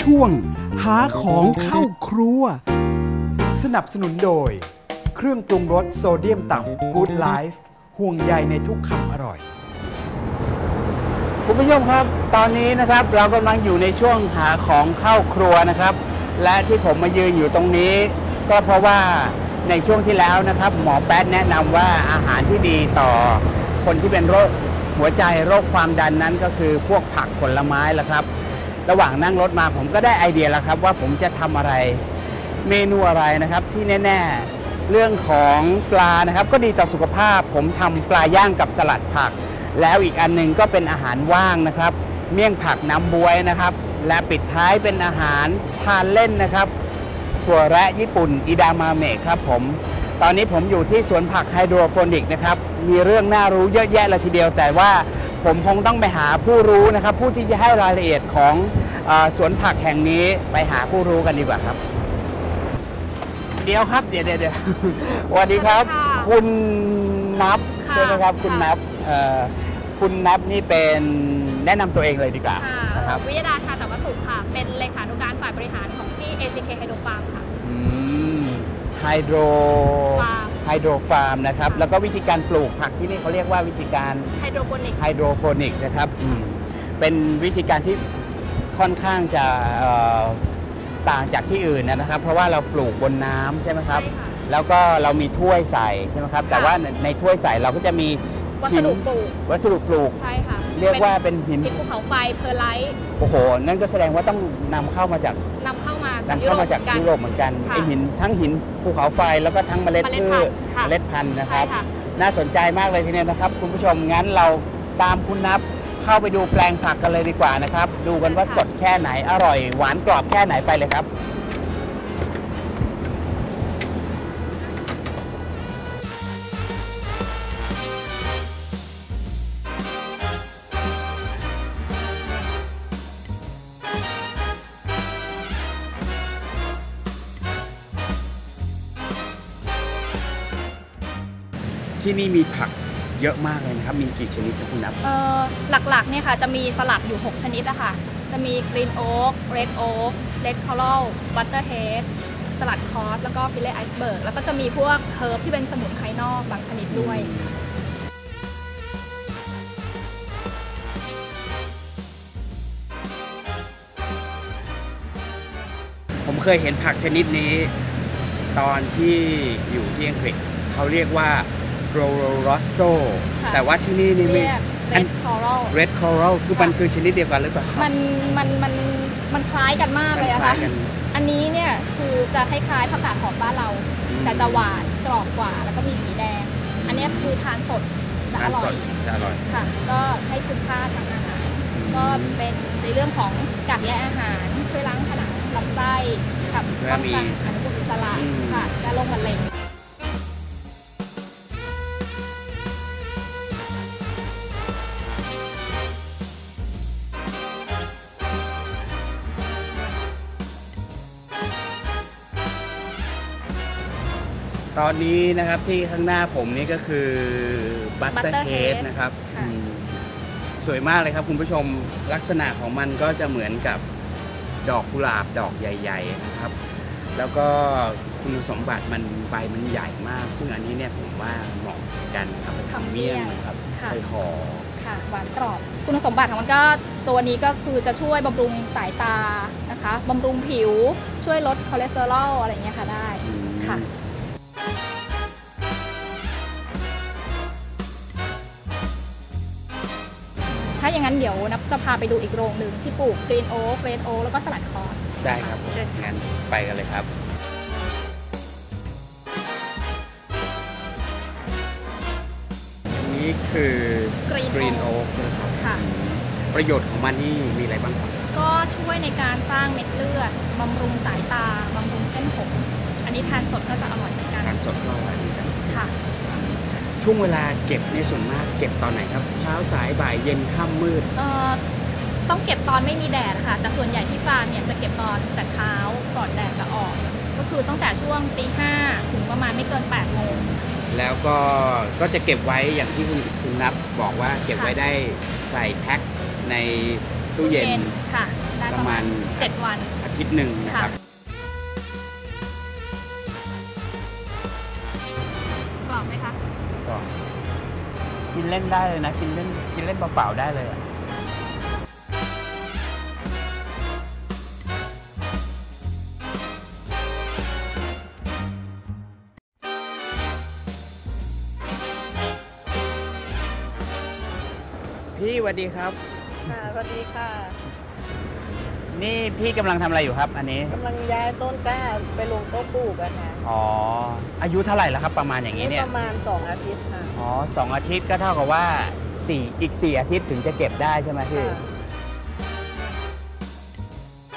ช่วง หาของเข้าครัว สนับสนุนโดย เครื่องปรุงรสโซเดียมต่ำ Good Life ห่วงใยในทุกคำอร่อย คุณผู้ชมครับ ตอนนี้นะครับเรากำลังอยู่ในช่วงหาของเข้าครัวนะครับ และที่ผมมายืนอยู่ตรงนี้ ก็เพราะว่าในช่วงที่แล้วนะครับ หมอแป๊ดแนะนำว่าอาหารที่ดีต่อคนที่เป็นโรคหัวใจโรคความดันนั้นก็คือพวกผักผลไม้ละครับ ระหว่างนั่งรถมาผมก็ได้ไอเดียแล้วครับว่าผมจะทำอะไรเมนูอะไรนะครับที่แน่ ๆ เรื่องของปลานะครับ ก็ดีต่อสุขภาพ ผมทำปลาย่างกับสลัดผัก แล้วอีกอันหนึงก็เป็นอาหารว่างนะครับ เมี่ยงผักน้ำบวยนะครับ และปิดท้ายเป็นอาหารทานเล่นนะครับถั่วแระญี่ปุ่นอิดามาเมะครับผมตอนนี้ผมอยู่ที่สวนผักไฮโดรโปนิกนะครับ มีเรื่องน่ารู้เยอะแยะเลยทีเดียว แต่ว่า ผมคงต้องไปหาผู้รู้นะครับ ผู้ที่จะให้รายละเอียดของเออสวนผักแห่งนี้ไปหาผู้รู้กันดีกว่าครับ เดี๋ยวครับ เดี๋ยวเดี๋ยวเดี๋ยวสวัสดีครับสวัสดีค่ะคุณนับค่ะใช่ไหมครับ คุณค่ะนับเอ่อคุณนับนี่เป็นแนะนำตัวเองเลยดีกว่าค่ะนะครับวิยดาชาตวัตถุค่ะ เป็นเลขานุการฝ่ายบริหารของที่ ACK Hydro Farm ค่ะไฮโดร Farm ไฮโดรฟาร์มนะครับ แล้วก็วิธีการปลูกผักที่นี่เขาเรียกว่าวิธีการไฮโดรโปนิกไฮโดรโปนิกนะครับอืมเป็นวิธีการที่ค่อนข้างจะเอ่อต่างจากที่อื่นนะครับ เพราะว่าเราปลูกบนน้ำใช่ไหมครับ ใช่ค่ะ แล้วก็เรามีถ้วยใส่ใช่ไหมครับ แต่ว่าในในถ้วยใส่เราก็จะมีวัสดุปลูก วัสดุปลูก ใช่ค่ะเรียกว่าเป็นหิน เป็นภูเขาไฟเพอร์ไลท์โอ้โห นั่นก็แสดงว่าต้องนำเข้ามาจากนำเข้ามาจ นำเข้ามาจากยุโรปเหมือนกันค่ะไอหินทั้งหินภูเขาไฟแล้วก็ทั้งเมล็ดเมล็ดพืพันชธุ์ค่ะเมล็ดพันธุ์นะคใช่รับค่ะน่าสนใจมากเลยทีเดียวนะครับ คุณผู้ชมงั้นเราตามคุณนับเข้าไปดูแปลงผักกันเลยดีกว่านะครับ ดูกันว่าสดแค่ไหนอร่อย หวานกรอบแค่ไหนไปเลยครับ ที่นี่มีผักเยอะมากเลยนะครับ มีกี่ชนิดครับคุณนับ เอ่อหลักๆเนี่ยค่ะจะมีสลัดอยู่ 6 ชนิดอะค่ะ จะมี green oak red oak red coral butterhead สลัด cos แล้วก็ frillice iceberg แล้วก็จะมีพวก herb ที่เป็นสมุนไพรนอกบางชนิดด้วย ผมเคยเห็นผักชนิดนี้ ตอนที่อยู่ที่อังกฤษเขาเรียกว่า โรโรโรสโซค่ะแต่ว่าที่นี่นี่เรีมียกเรอันดคอรัล red coral คือมันค่ะคือชนิดเดียวกันหรือเปล่าครับ มันมันมันมันคล้ายกันมากเลยอะคล้าค่ะยกัน อันนี้เนี่ยคือจะคล้ายๆผักกาดหอมบ้านเรา แต่จะหวานกรอบกว่า แล้วก็มีสีแดง อันเนี้ยคือทานสดจะอทานร่สอดยจะอร่อย ค่ะ ก็ให้คุณค่าทางอาหาร ก็เป็นในเรื่องของกากใยอาหาร ช่วยล้างผนังลำไส้กับและป้องมีกันอนุมูลอิสระอืม ค่ะการโรคมะเร็ง ตอนนี้นะครับที่ข้างหน้าผมนี่ก็คือบัตเตอร์ Butter เฮด Head นะครับค่ะ อืมสวยมากเลยครับคุณผู้ชมลักษณะของมันก็จะเหมือนกับดอกกุหลาบดอกใหญ่ ๆ นะครับ แล้วก็คุณสมบัติมันใบมันใหญ่มาก ซึ่งอันนี้เนี่ยผมว่าเหมาะกันครับไปทำเมี่ยงนะครับค่ะ ไปห่อ ค่ะหวานกรอบ คุณสมบัติของมันก็ตัวนี้ก็คือจะช่วยบำรุงสายตานะคะบำรุงผิวช่วยลดคอเลสเตอรอลอะไรอย่างเงี้ยค่ะได้ อืมค่ะ ถ้าอย่างนั้นเดี๋ยวนับจะพาไปดูอีกโรงหนึ่งที่ปลูกกรีนโอ๊กเรดโอ๊กแล้วก็สลัดคอร์สได้ครับผมเชิญงั้นไปกันเลยครับ อันนี้คือ Green Green Oak Oak นะครับค่ะ ประโยชน์ของมันนี่มีอะไรบ้างครับก็ช่วยในการสร้างเม็ดเลือดบำรุงสายตาบำรุงเส้นผม อันนี้ทานสดก็จะอร่อยเหมือนกันทานสดก็อร่อยเหมือนกันค่ะ ช่วงเวลาเก็บในส่วนมากเก็บตอนไหนครับ เช้าสายบ่ายเย็นค่ำมืด เอ่อต้องเก็บตอนไม่มีแดดค่ะ แต่ส่วนใหญ่ที่ฟาร์มเนี่ยจะเก็บตอนแต่เช้าก่อนแดดจะออก ก็คือตั้งแต่ช่วงตีห้าถึงประมาณไม่เกิน8ปดโมง แล้วก็ก็จะเก็บไว้อย่างที่คุณคุณนับบอกว่าเก็บไว้ค่ะได้ใส่แพ็คในตู้เย็นค่ะได้ประมาณ 7 วันอาทิตย์หนึ่งนะครับกรอบไหมคะ ก็ กินเล่นได้เลยนะ กินเล่นกินเล่นเปล่าๆได้เลยอะพี่สวัสดีครับ ค่ะสวัสดีค่ะ นี่พี่กำลังทำอะไรอยู่ครับ อันนี้ กำลังย้ายต้นกล้าไปลงโต๊ะปลูกอะค่ะอ๋อ อายุเท่าไหร่แล้วครับประมาณอย่างนี้เนี่ยประมาณ 2 อาทิตย์ค่ะอ๋อสองอาทิตย์ก็เท่ากับว่าสี่อีกสี่อาทิตย์ถึงจะเก็บได้ใช่ไหมพี่ ค่ะ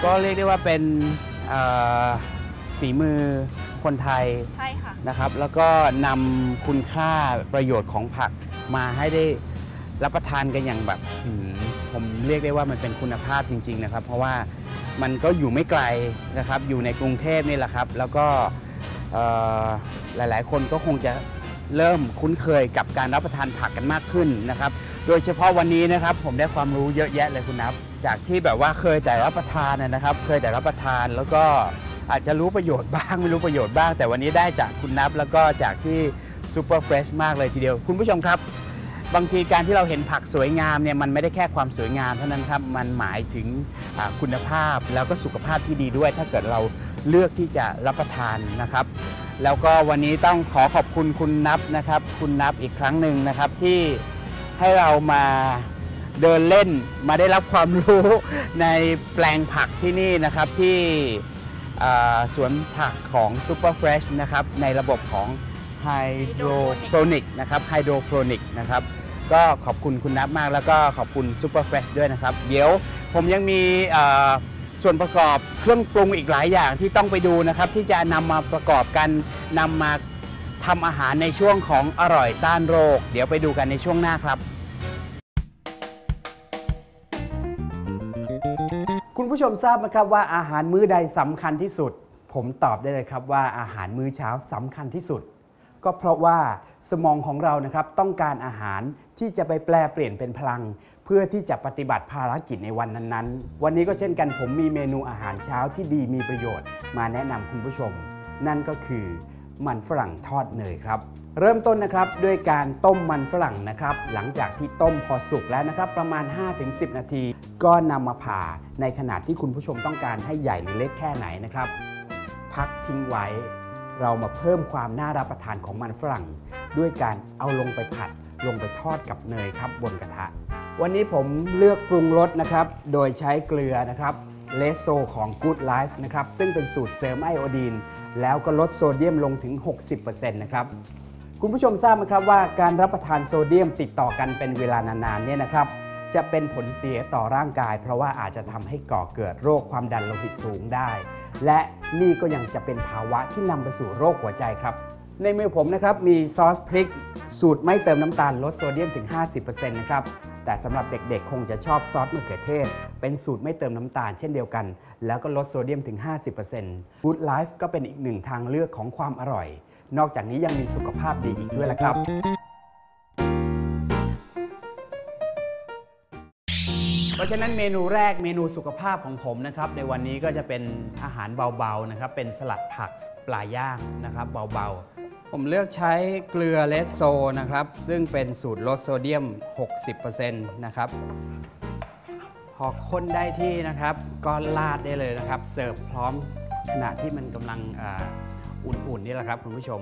ก็เรียกได้ว่าเป็นเอ่อฝีมือคนไทยใช่ค่ะ นะครับ แล้วก็นำคุณค่าประโยชน์ของผักมาให้ได้ รับประทานกันอย่างแบบหืมผมเรียกได้ว่ามันเป็นคุณภาพจริง ๆ นะครับ เพราะว่ามันก็อยู่ไม่ไกลนะครับ อยู่ในกรุงเทพนี่แหละครับ แล้วก็เอ่อหลายๆ คนก็คงจะเริ่มคุ้นเคยกับการรับประทานผักกันมากขึ้นนะครับ โดยเฉพาะวันนี้นะครับ ผมได้ความรู้เยอะแยะเลยคุณนับ จากที่แบบว่าเคยแต่รับประทานนะนะครับ เคยแต่รับประทานแล้วก็อาจจะรู้ประโยชน์บ้าง ไม่รู้ประโยชน์บ้าง แต่วันนี้ได้จากคุณนับแล้วก็จากที่ Super Fresh มากเลยทีเดียว คุณผู้ชมครับ บางทีการที่เราเห็นผักสวยงามเนี่ยมันไม่ได้แค่ความสวยงามเท่านั้นครับ มันหมายถึงอ่าคุณภาพแล้วก็สุขภาพที่ดีด้วย ถ้าเกิดเราเลือกที่จะรับประทานนะครับ แล้วก็วันนี้ต้องขอขอบคุณคุณนับนะครับ คุณนับอีกครั้งหนึ่งนะครับที่ให้เรามาเดินเล่นมาได้รับความรู้ในแปลงผักที่นี่นะครับที่อ่าสวนผักของ Super Fresh นะครับในระบบของ Hydroponic นะครับ Hydroponic นะครับ ก็ขอบคุณคุณนับมากแล้วก็ขอบคุณ Super Fresh ด้วยนะครับ เดี๋ยวผมยังมีส่วนประกอบเครื่องปรุงอีกหลายอย่างที่ต้องไปดูนะครับ ที่จะนำมาประกอบกันนำมาทำอาหารในช่วงของอร่อยต้านโรค เดี๋ยวไปดูกันในช่วงหน้าครับ คุณผู้ชมทราบไหมครับว่าอาหารมื้อใดสำคัญที่สุด ผมตอบได้เลยครับว่าอาหารมื้อเช้าสำคัญที่สุด ก็เพราะว่าสมองของเรานะครับต้องการอาหารที่จะไปแปลเปลี่ยนเป็นพลัง เพื่อที่จะปฏิบัติภารกิจในวันนั้นๆ วันนี้ก็เช่นกันผมมีเมนูอาหารเช้าที่ดีมีประโยชน์ มาแนะนำคุณผู้ชม นั่นก็คือมันฝรั่งทอดเนยครับ เริ่มต้นนะครับด้วยการต้มมันฝรั่งนะครับ หลังจากที่ต้มพอสุกแล้วนะครับ ประมาณ 5-10 นาที ก็นำมาผ่าในขนาดที่คุณผู้ชมต้องการให้ใหญ่หรือเล็กแค่ไหนนะครับ พักทิ้งไว้ เรามาเพิ่มความน่ารับประทานของมันฝรั่ง ด้วยการเอาลงไปผัด ลงไปทอดกับเนยครับบนกระทะ วันนี้ผมเลือกปรุงรสนะครับ โดยใช้เกลือนะครับเลสโซของ Good Life นะครับ ซึ่งเป็นสูตรเสริมไอโอดีน แล้วก็ลดโซเดียมลงถึง 60%นะครับ คุณผู้ชมทราบไหมครับว่าการรับประทานโซเดียมติดต่อกันเป็นเวลานานๆเนี่ยนะครับ จะเป็นผลเสียต่อร่างกาย เพราะว่าอาจจะทำให้ก่อเกิดโรคความดันโลหิตสูงได้ และนี่ก็ยังจะเป็นภาวะที่นำไปสู่โรคหัวใจครับ ในมือผมนะครับมีซอสพริก สูตรไม่เติมน้ำตาลลดโซเดียมถึง 50%นะครับแต่สำหรับเด็กๆ คงจะชอบซอสมะเขือเทศ เป็นสูตรไม่เติมน้ำตาลเช่นเดียวกัน แล้วก็ลดโซเดียมถึง 50% Good Life ก็เป็นอีกหนึ่งทางเลือกของความอร่อย นอกจากนี้ยังมีสุขภาพดีอีกด้วยละครับ ฉะนั้นเมนูแรกเมนูสุขภาพของผมนะครับ ในวันนี้ก็จะเป็นอาหารเบาๆนะครับ เป็นสลัดผักปลาย่างนะครับ เบาๆ ผมเลือกใช้เกลือเลสโซนะครับ ซึ่งเป็นสูตรลดโซเดียม 60%นะครับ พอคนได้ที่นะครับ ก็ราดได้เลยนะครับ เสิร์ฟพร้อมขณะที่มันกำลังออุ่นๆนี่แหละครับคุณผู้ชม